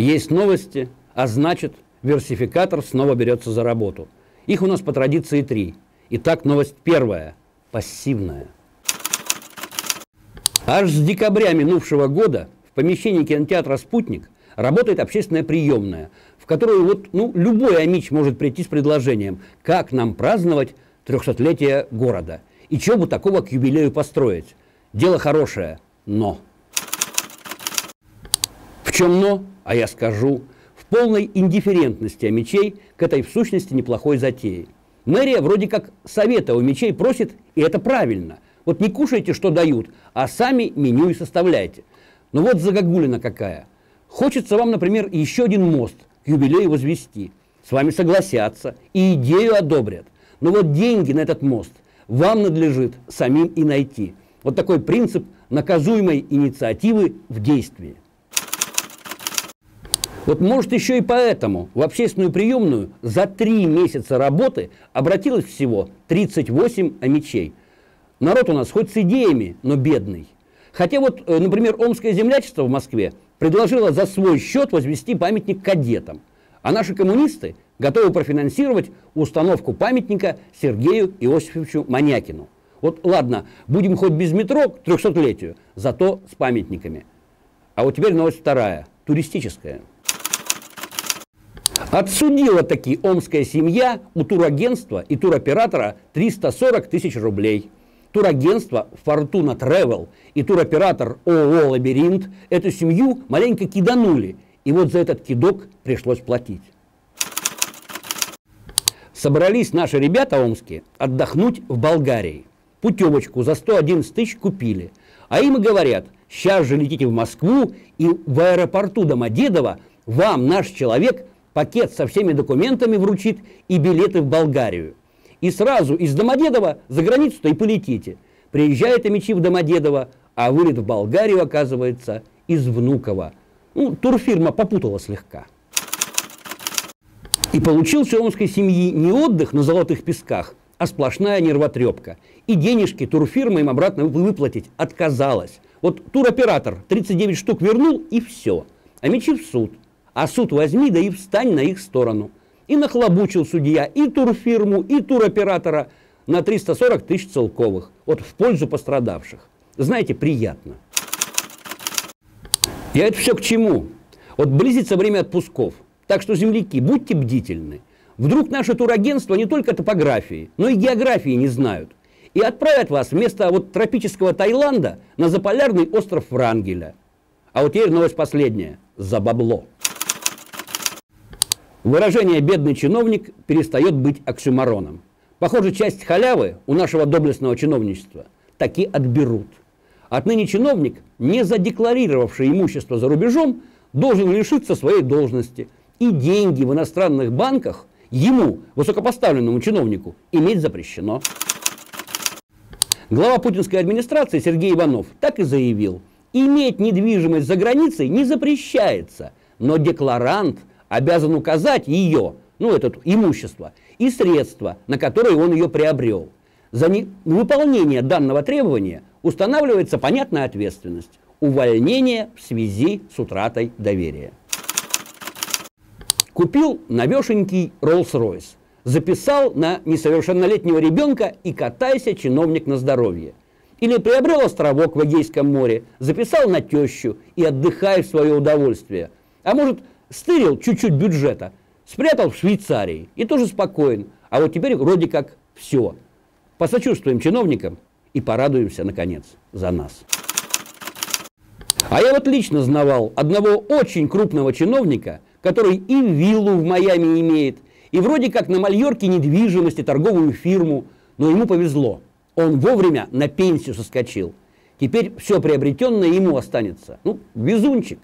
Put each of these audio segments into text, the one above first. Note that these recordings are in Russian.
Есть новости, а значит, версификатор снова берется за работу. Их у нас по традиции три. Итак, новость первая. Пассивная. Аж с декабря минувшего года в помещении кинотеатра «Спутник» работает общественная приемная, в которую вот, ну, любой амич может прийти с предложением, как нам праздновать трехсотлетие города и чего бы такого к юбилею построить. Дело хорошее, но. В чем но? А я скажу. В полной индифферентности амичей к этой в сущности неплохой затее. Мэрия вроде как совета у мечей просит, и это правильно. Вот не кушайте, что дают, а сами меню и составляйте. Ну вот загогулина какая. Хочется вам, например, еще один мост к юбилею возвести. С вами согласятся и идею одобрят. Но вот деньги на этот мост вам надлежит самим и найти. Вот такой принцип наказуемой инициативы в действии. Вот может еще и поэтому в общественную приемную за три месяца работы обратилось всего 38 амичей. Народ у нас хоть с идеями, но бедный. Хотя вот, э, например, Омское землячество в Москве предложило за свой счет возвести памятник кадетам. А наши коммунисты готовы профинансировать установку памятника Сергею Иосифовичу Манякину. Вот ладно, будем хоть без метро к 300-летию, зато с памятниками. А вот теперь новость вторая, туристическая. Отсудила таки омская семья у турагентства и туроператора 340 тысяч рублей. Турагентство «Фортуна Travel и туроператор ООО «Лабиринт» эту семью маленько киданули, и вот за этот кидок пришлось платить. Собрались наши ребята омские отдохнуть в Болгарии. Путевочку за 111 тысяч купили. А им и говорят, сейчас же летите в Москву, и в аэропорту Домодедово вам наш человек пакет со всеми документами вручит и билеты в Болгарию. И сразу из Домодедова за границу-то и полетите. Приезжает Амичи в Домодедово, а вылет в Болгарию оказывается из Внуково. Ну, турфирма попутала слегка. И получился у омской семьи не отдых на золотых песках, а сплошная нервотрепка. И денежки турфирма им обратно выплатить отказалась. Вот туроператор 39 штук вернул и все. А мечи в суд. А суд возьми, да и встань на их сторону. И нахлобучил судья и турфирму, и туроператора на 340 тысяч целковых. Вот в пользу пострадавших. Знаете, приятно. Я это все к чему? Вот близится время отпусков. Так что, земляки, будьте бдительны. Вдруг наше турагентство не только топографии, но и географии не знают. И отправят вас вместо вот тропического Таиланда на заполярный остров Врангеля. А вот теперь новость последняя. За бабло. Выражение «бедный чиновник» перестает быть оксюмароном. Похоже, часть халявы у нашего доблестного чиновничества таки отберут. Отныне чиновник, не задекларировавший имущество за рубежом, должен лишиться своей должности. И деньги в иностранных банках ему, высокопоставленному чиновнику, иметь запрещено. Глава путинской администрации Сергей Иванов так и заявил, иметь недвижимость за границей не запрещается, но декларант – обязан указать ее, ну, это имущество, и средства, на которые он ее приобрел. За выполнение данного требования устанавливается понятная ответственность – увольнение в связи с утратой доверия. Купил новешенький Rolls-Royce, записал на несовершеннолетнего ребенка и катайся, чиновник, на здоровье. Или приобрел островок в Эгейском море, записал на тещу и отдыхай в свое удовольствие. А может, стырил чуть-чуть бюджета, спрятал в Швейцарии и тоже спокоен. А вот теперь вроде как все. Посочувствуем чиновникам и порадуемся, наконец, за нас. А я вот лично знавал одного очень крупного чиновника, который и виллу в Майами имеет, и вроде как на Мальорке недвижимость и торговую фирму, но ему повезло. Он вовремя на пенсию соскочил. Теперь все приобретенное ему останется. Ну, везунчик.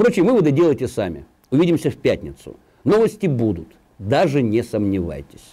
Впрочем, выводы делайте сами. Увидимся в пятницу. Новости будут, даже не сомневайтесь.